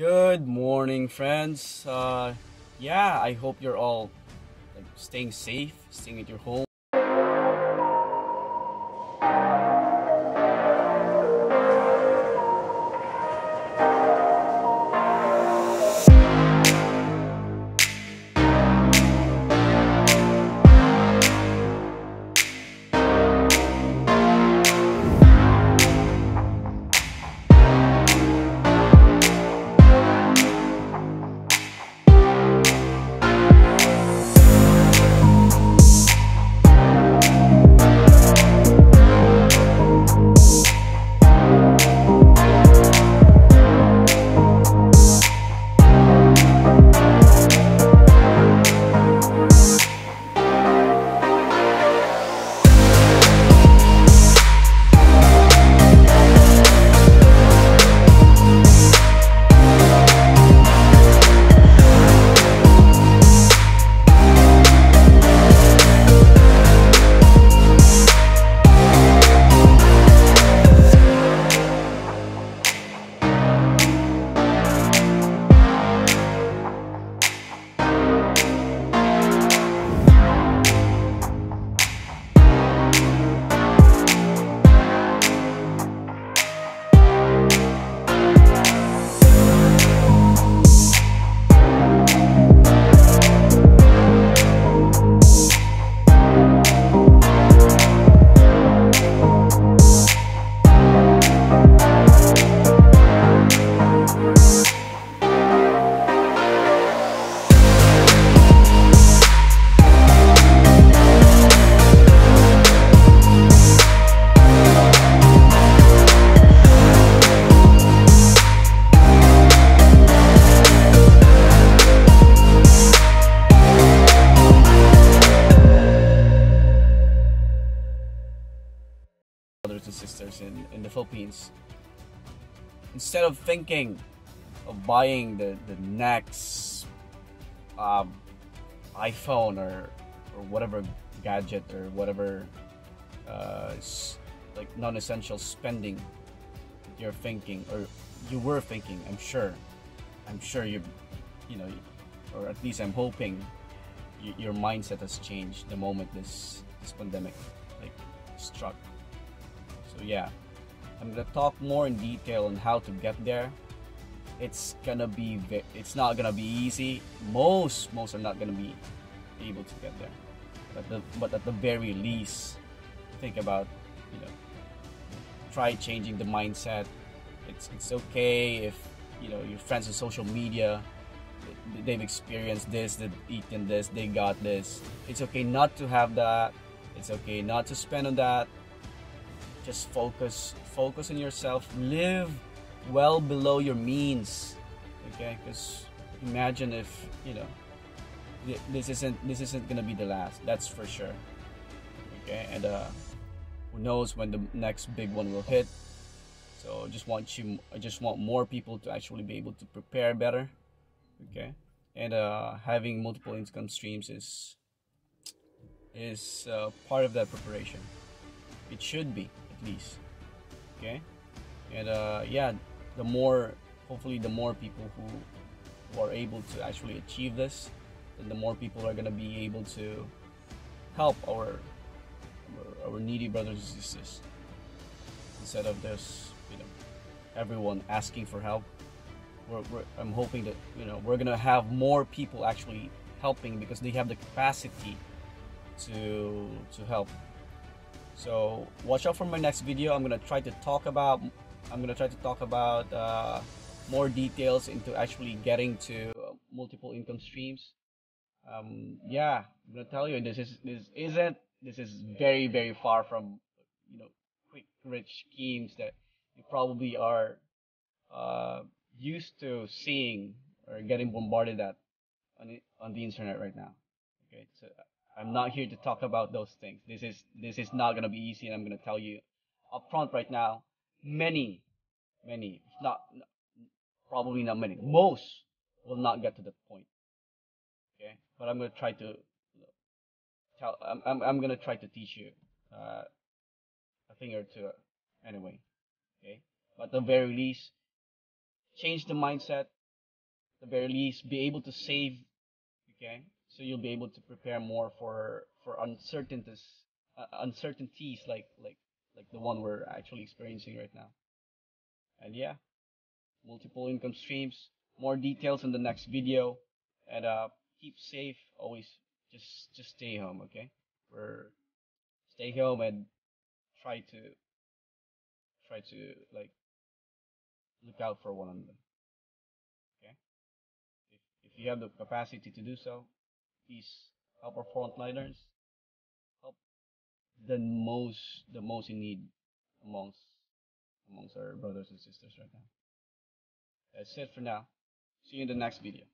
Good morning, friends. Uh, yeah, I hope you're all like staying safe, staying at your home. Sisters in, in the Philippines. Instead of thinking of buying the, the next um, iPhone or, or whatever gadget or whatever uh, like non-essential spending you're thinking or you were thinking, I'm sure. I'm sure you, you know, or at least I'm hoping your mindset has changed the moment this this pandemic like struck. So yeah, I'm gonna talk more in detail on how to get there. It's gonna be, it's not gonna be easy. Most most are not gonna be able to get there. But the, but at the very least, think about you know try changing the mindset. It's it's okay if you know your friends on social media, they've experienced this, they've eaten this, they got this. It's okay not to have that. It's okay not to spend on that. Just focus focus on yourself. Live well below your means. Okay? Because imagine if you know this isn't this isn't gonna be the last. That's for sure. Okay, and uh, who knows when the next big one will hit. So I just want you, I just want more people to actually be able to prepare better. Okay, and uh, having multiple income streams is is uh, part of that preparation. It should be least. Okay, and uh, yeah, the more hopefully the more people who who are able to actually achieve this, then the more people are gonna be able to help our our, our needy brothers and sisters. Instead of this you know everyone asking for help we're, we're, i'm hoping that you know we're gonna have more people actually helping because they have the capacity to to help so watch out for my next video i'm gonna try to talk about i'm gonna try to talk about uh, more details into actually getting to uh, multiple income streams um, yeah, I'm gonna tell you this is this isn't this is very very far from you know quick rich schemes that you probably are uh, used to seeing or getting bombarded at on the, on the internet right now. Okay, so I'm not here to talk about those things. This is this is not gonna be easy, and I'm gonna tell you upfront right now. Many, many, not probably not many, most will not get to that point. Okay? But i'm going to try to tell i'm, I'm, I'm to try to teach you uh, a thing or two anyway. Okay? But at the very least change the mindset. The very least be able to save okay so you'll be able to prepare more for for uncertainties uh, uncertainties like like like the one we're actually experiencing right now. And yeah multiple income streams more details in the next video and uh keep safe always just just stay home okay? We're stay home and try to try to like look out for one another okay? If, if you have the capacity to do so please help our frontliners help the most the most in need amongst amongst our brothers and sisters right now. That's it for now. See you in the next video